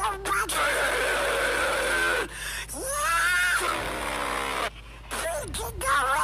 somebody. Yeah. We did not